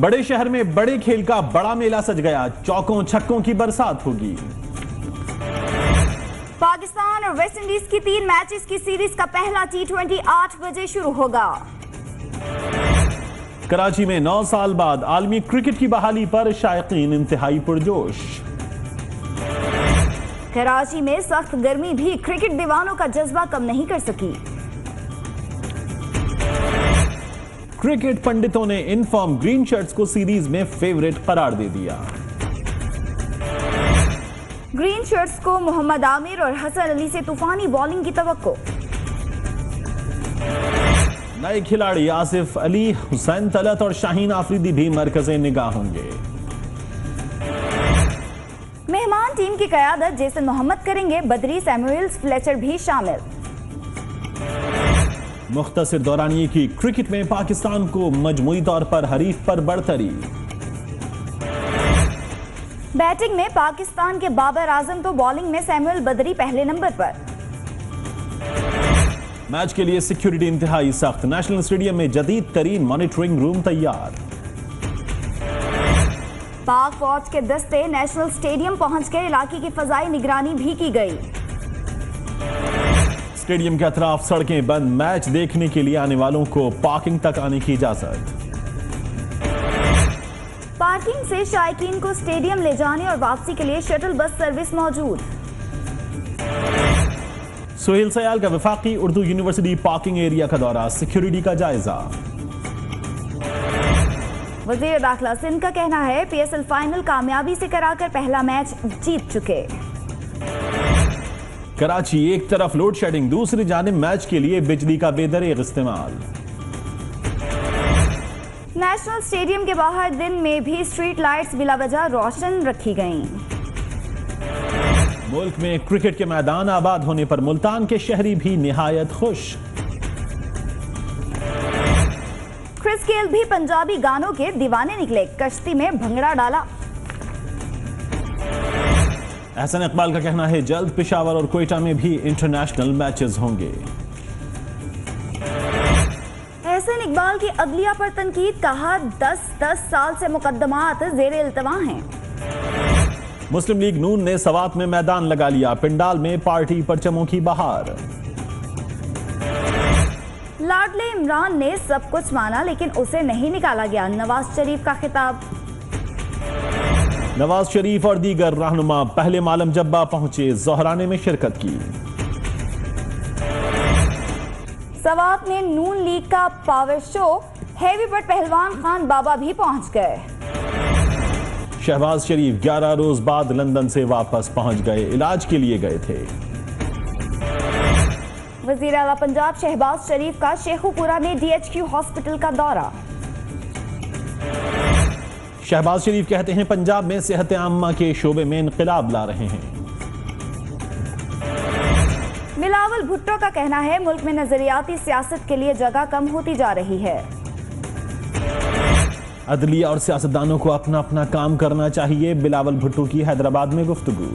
بڑے شہر میں بڑے کھیل کا بڑا میلہ سج گیا۔ چوکوں چھکوں کی برسات ہوگی۔ پاکستان اور ویسٹ انڈیز کی تین میچز کی سیریز کا پہلا ٹی ٹوینٹی آٹھ بجے شروع ہوگا۔ کراچی میں نو سال بعد عالمی کرکٹ کی بحالی پر شائقین انتہائی پرجوش۔ کراچی میں سخت گرمی بھی کرکٹ دیوانوں کا جذبہ کم نہیں کر سکی۔ کرکٹ پنڈتوں نے انفارم گرین شرٹس کو سیریز میں فیوریٹ قرار دے دیا۔ گرین شرٹس کو محمد عامر اور حسن علی سے طوفانی بالنگ کی توقع۔ نئے کھلاڑی آصف علی حسین طلت اور شاہین آفریدی بھی مرکز نگاہ ہوں گے۔ مہمان ٹیم کی قیادت جیسن محمد کریں گے بدری سیمویلز فلیچر بھی شامل۔ مختصر دورانیے کی کرکٹ میں پاکستان کو مجموعی طور پر حریف پر برتری۔ بیٹنگ میں پاکستان کے بابر اعظم تو بالنگ میں سیموئل بدری پہلے نمبر پر۔ میچ کے لیے سیکیورٹی انتہائی سخت۔ نیشنل اسٹیڈیم میں جدید ترین مانیٹرنگ روم تیار۔ پاک فوج کے دستے نیشنل اسٹیڈیم پہنچ کے علاقے کی فضائی نگرانی بھی کی گئی۔ اسٹیڈیم کے اطراف سڑکیں بند میچ دیکھنے کے لیے آنے والوں کو پارکنگ تک آنے کی اجازت۔ پارکنگ سے شائقین کو اسٹیڈیم لے جانے اور واپسی کے لیے شٹل بس سروس موجود۔ سہیل سیال کا وفاقی اردو یونیورسٹی پارکنگ ایریا کا دورہ سیکیورٹی کا جائزہ۔ وزیر داخلہ سندھ کا کہنا ہے پی ایس ایل فائنل کامیابی سے کرا کر پہلا میچ جیت چکے۔ کراچی ایک طرف لوڈ شیڈنگ دوسری جانب میچ کے لیے بجلی کا بے دریغ استعمال۔ نیشنل اسٹیڈیم کے باہر دن میں بھی اسٹریٹ لائٹس بلا وجہ روشن رکھی گئیں۔ ملک میں کرکٹ کے میدان آباد ہونے پر ملتان کے شہری بھی نہایت خوش۔ کرس گیل بھی پنجابی گانوں کے دیوانے نکلے کشتی میں بھنگڑا ڈالا۔ احسن اقبال کا کہنا ہے جلد پشاور اور کوئٹہ میں بھی انٹرنیشنل میچز ہوں گے۔ احسن اقبال کی اگلیہ پر تنقید کہا دس دس سال سے مقدمات زیر التوا ہیں۔ مسلم لیگ نون نے سوات میں میدان لگا لیا پنڈال میں پارٹی پرچموں کی بہار۔ لاڈلے عمران نے سب کچھ مانا لیکن اسے نہیں نکالا گیا نواز شریف کا خطاب۔ نواز شریف اور دیگر رہنما پہلے معلم جبا پہنچے زہرانے میں شرکت کی۔ سوات میں نون لیگ کا پاور شو ہیوی بٹ پہلوان خان بابا بھی پہنچ گئے۔ شہباز شریف گیارہ روز بعد لندن سے واپس پہنچ گئے علاج کے لیے گئے تھے۔ وزیر اعلیٰ پنجاب شہباز شریف کا شیخو پورا میں ڈی ایچ کیو ہاسپٹل کا دورہ۔ شہباز شریف کہتے ہیں پنجاب میں صحت عامہ کے شعبے میں انقلاب لا رہے ہیں۔ ملاول بھٹو کا کہنا ہے ملک میں نظریاتی سیاست کے لیے جگہ کم ہوتی جا رہی ہے۔ عدلیہ اور سیاستدانوں کو اپنا اپنا کام کرنا چاہیے بلاول بھٹو کی حیدرآباد میں گفتگو۔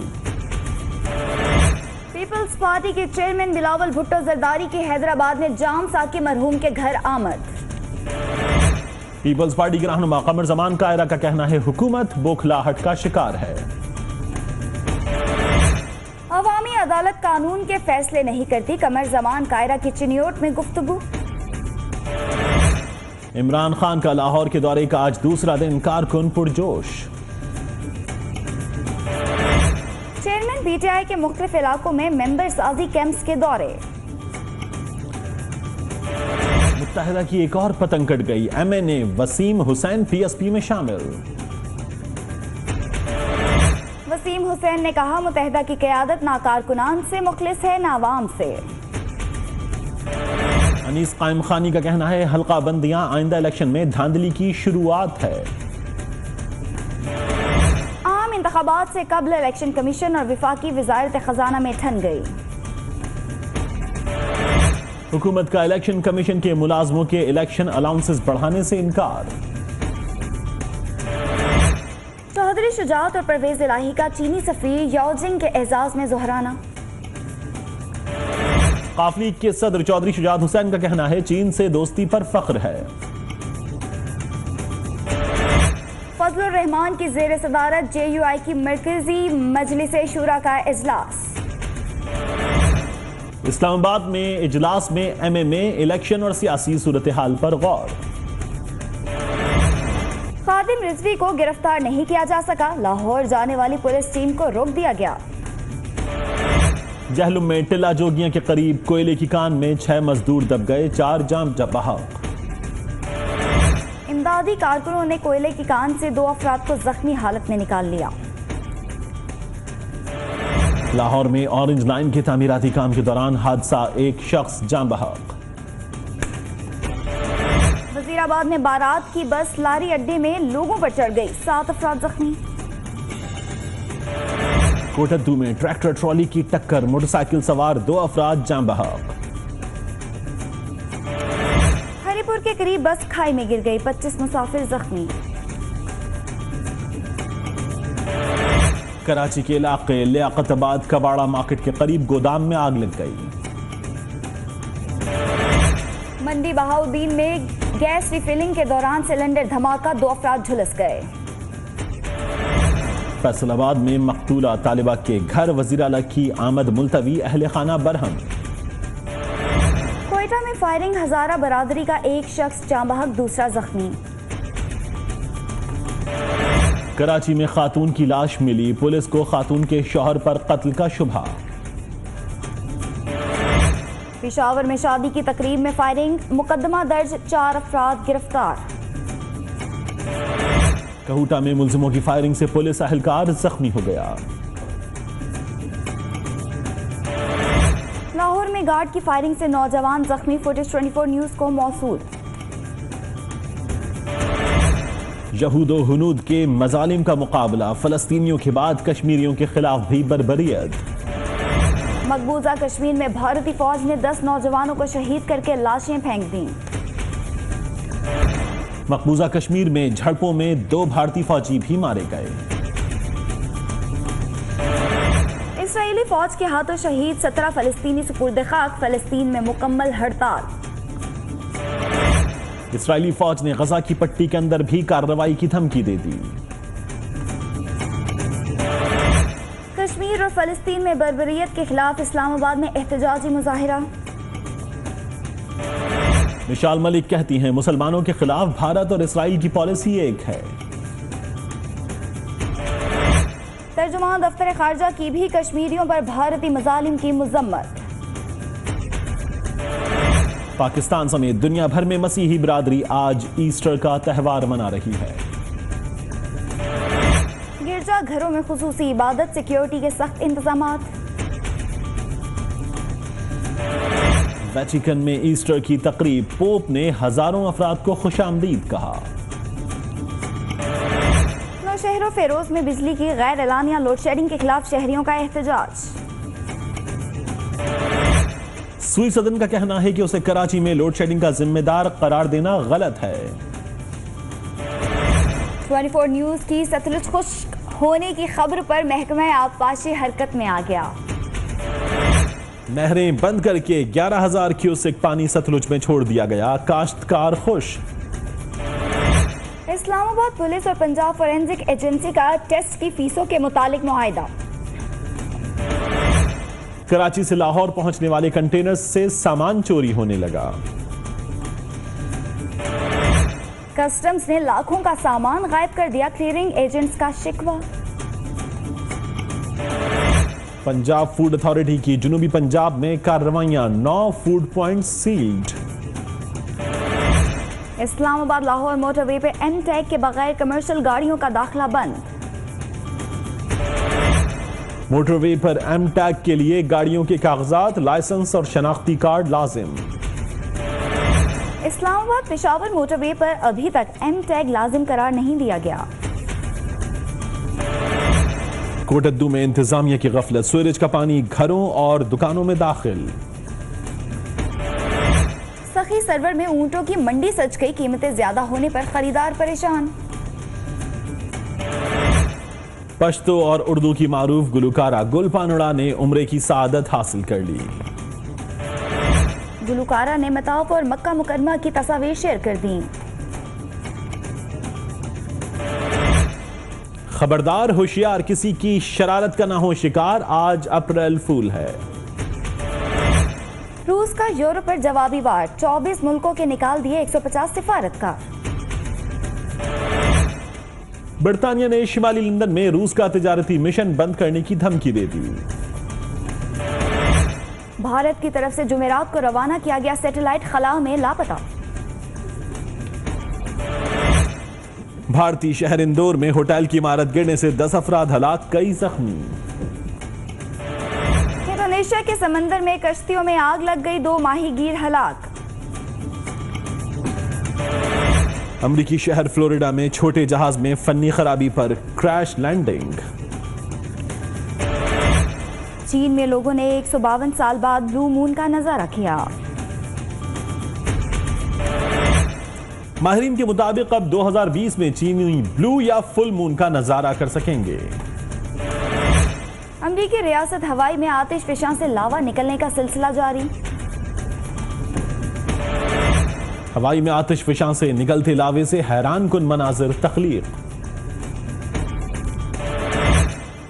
پیپلز پارٹی کے چیئرمین بلاول بھٹو زرداری کی حیدرآباد میں جام ساکی مرحوم کے گھر آمد۔ پیپلز پارٹی کے رہنما قمر زمان کائرہ کا کہنا ہے حکومت بوکھلاہٹ کا شکار ہے۔ عوامی عدالت قانون کے فیصلے نہیں کرتی قمر زمان کائرہ کی چنیوٹ میں گفتگو۔ عمران خان کا لاہور کے دورے کا آج دوسرا دن کارکن پرجوش۔ چیئرمین پی ٹی آئی کے مختلف علاقوں میں ممبر سازی کیمپس کے دورے۔ متحدہ کی ایک اور پتنگ کٹ گئی۔ M N A Waseem Hussain P S P میں شامل۔ وسیم حسین نے کہا متحدہ کی قیادت نہ کارکنان سے مخلص ہے نہ عوام سے۔ انیس قائم خانی کا کہنا ہے حلقہ بندیاں آئندہ الیکشن میں دھاندلی کی شروعات ہے۔ عام انتخابات سے قبل الیکشن کمیشن اور وفاقی وزارت خزانہ میں ٹھن گئی۔ حکومت کا الیکشن کمیشن کے ملازموں کے الیکشن الاؤنسز بڑھانے سے انکار۔ چودھری شجاعت اور پرویز الہی کا چینی سفیر یاوجنگ کے اعزاز میں زہرانہ۔ قافلی کے صدر چودھری شجاعت حسین کا کہنا ہے چین سے دوستی پر فخر ہے۔ فضل الرحمان کی زیر صدارت جے یو آئی کی مرکزی مجلس شورا کا اجلاس۔ اسلام آباد میں اجلاس میں ایم ایم اے الیکشن اور سیاسی صورتحال پر غور۔ خادم رضوی کو گرفتار نہیں کیا جا سکا لاہور جانے والی پولیس ٹیم کو روک دیا گیا۔ جہلم میں ٹلا جوگیاں کے قریب کوئلے کی کان میں چھ مزدور دب گئے چار جام جب بحق امدادی کارکنوں نے کوئلے کی کان سے دو افراد کو زخمی حالت میں نکال لیا۔ لاہور میں اورنج لائن کے تعمیراتی کام کے دوران حادثہ ایک شخص جام بحق وزیر آباد میں بارات کی بس لاری اڈے میں لوگوں پر چڑھ گئی سات افراد زخمی۔ کوٹدو میں ٹریکٹر ٹرالی کی ٹکر موٹر سائیکل سوار دو افراد جام بحق ہری پور کے قریب بس کھائی میں گر گئی پچیس مسافر زخمی۔ کراچی کے علاقے لیاقت آباد کباڑا مارکیٹ کے قریب گودام میں آگ لگ گئی۔ منڈی بہاؤدین میں گیس ریفلنگ کے دوران سلنڈر دھماکہ دو افراد جھلس گئے۔ فیصل آباد میں مقتولہ طالبہ کے گھر وزیر اعلیٰ کی آمد ملتوی اہل خانہ برہم۔ کوئٹہ میں فائرنگ ہزارہ برادری کا ایک شخص بحق دوسرا زخمی۔ کراچی میں خاتون کی لاش ملی پولیس کو خاتون کے شوہر پر قتل کا شبہ۔ پشاور میں شادی کی تقریب میں فائرنگ مقدمہ درج چار افراد گرفتار۔ کہوٹا میں ملزموں کی فائرنگ سے پولیس اہلکار زخمی ہو گیا۔ لاہور میں گارڈ کی فائرنگ سے نوجوان زخمی فوٹیج 24 نیوز کو موصول۔ یہود و ہنود کے مظالم کا مقابلہ فلسطینیوں کے بعد کشمیریوں کے خلاف بھی بربریت۔ مقبوضہ کشمیر میں بھارتی فوج نے دس نوجوانوں کو شہید کر کے لاشیں پھینک دیں۔ مقبوضہ کشمیر میں جھڑپوں میں دو بھارتی فوجی بھی مارے گئے۔ اسرائیلی فوج کے ہاتھوں شہید سترہ فلسطینی سپرد خاک فلسطین میں مکمل ہڑتال۔ اسرائیلی فوج نے غزہ کی پٹی کے اندر بھی کارروائی کی دھمکی دے دی۔ کشمیر اور فلسطین میں بربریت کے خلاف اسلام آباد میں احتجاجی مظاہرہ۔ مشال ملک کہتی ہیں مسلمانوں کے خلاف بھارت اور اسرائیل کی پالیسی ایک ہے۔ ترجمان دفتر خارجہ کی بھی کشمیریوں پر بھارتی مظالم کی مذمت۔ پاکستان سمیت دنیا بھر میں مسیحی برادری آج ایسٹر کا تہوار منا رہی ہے۔ گرجا گھروں میں خصوصی عبادت سیکیورٹی کے سخت انتظامات۔ ویٹیکن میں ایسٹر کی تقریب پوپ نے ہزاروں افراد کو خوش آمدید کہا۔ نوشہر و فیروز میں بجلی کی غیر اعلانیہ لوڈ شیڈنگ کے خلاف شہریوں کا احتجاج سوئی صدن کا کہنا ہے کہ اسے کراچی میں لوڈ شیڈنگ کا ذمہ دار قرار دینا غلط ہے۔ 24 نیوز کی ستلج خشک ہونے کی خبر پر محکمہ آبپاشی حرکت میں آ گیا۔ نہریں بند کر کے گیارہ ہزار کیوسک پانی ستلج میں چھوڑ دیا گیا۔ کاشتکار خوش۔ اسلام آباد پولیس اور پنجاب فورینزک ایجنسی کا ٹیسٹ کی فیسوں کے متعلق معاہدہ۔ کراچی سے لاہور پہنچنے والے کنٹینر سے سامان چوری ہونے لگا۔ کسٹمز نے لاکھوں کا سامان غائب کر دیا کلیئرنگ ایجنٹس کا شکوہ۔ پنجاب فوڈ اتھارٹی کی جنوبی پنجاب میں کارروائیاں نو food point sealed Islamabad Lahore motor وے پہ ایم ٹیگ کے بغیر کمرشل گاڑیوں کا داخلہ بند۔ موٹر وے پر ایم ٹیگ کے لیے گاڑیوں کے کاغذات لائسنس اور شناختی کارڈ لازم۔ اسلام آباد پشاور موٹر وے پر ابھی تک ایم ٹیگ لازم قرار نہیں دیا گیا۔ کوٹدو میں انتظامیہ کی غفلت سویرج کا پانی گھروں اور دکانوں میں داخل۔ سخی سرور میں اونٹوں کی منڈی سج گئی قیمتیں زیادہ ہونے پر خریدار پریشان۔ پشتو اور اردو کی معروف گلوکارہ گل پانڑا نے عمرے کی سعادت حاصل کر لی۔ گلوکارہ نے متاف اور مکہ مکرمہ کی تصاویر شیئر کر دیں۔ خبردار ہوشیار کسی کی شرارت کا نہ ہو شکار آج اپریل فول ہے۔ روس کا یورپ پر جوابی وار چوبیس ملکوں کے نکال دیے ایک سو پچاس سفارت کا۔ برطانیہ نے شمالی لندن میں روس کا تجارتی مشن بند کرنے کی دھمکی دے دی۔ بھارت کی طرف سے جمعرات کو روانہ کیا گیا سیٹلائٹ خلا میں لاپتہ۔ بھارتی شہر اندور میں ہوٹل کی عمارت گرنے سے دس افراد ہلاک کئی زخمی۔ انڈونیشیا کے سمندر میں کشتیوں میں آگ لگ گئی دو ماہی گیر ہلاک۔ امریکی شہر فلوریڈا میں چھوٹے جہاز میں فنی خرابی پر کریش لینڈنگ۔ چین میں لوگوں نے ایک سو باون سال بعد بلو مون کا نظارہ کیا۔ ماہرین کے مطابق اب دو ہزار بیس میں چینی بلو یا فل مون کا نظارہ کر سکیں گے۔ امریکی ریاست ہوائی میں آتش فشاں سے لاوا نکلنے کا سلسلہ جاری۔ ہوائی میں آتش فشاں سے نکلتے لاوے سے حیران کن مناظر تخلیق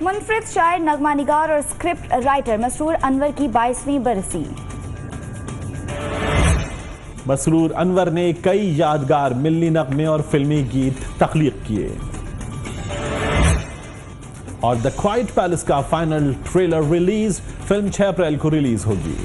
منفرد شاعر نغمہ نگار اور اسکرپٹ رائٹر مسرور انور کی بائیسویں برسی۔ مسرور انور نے کئی یادگار ملنی نغمے اور فلمی گیت تخلیق کیے۔ اور دا کوائٹ پیلس کا فائنل ٹریلر ریلیز فلم چھ اپریل کو ریلیز ہوگی۔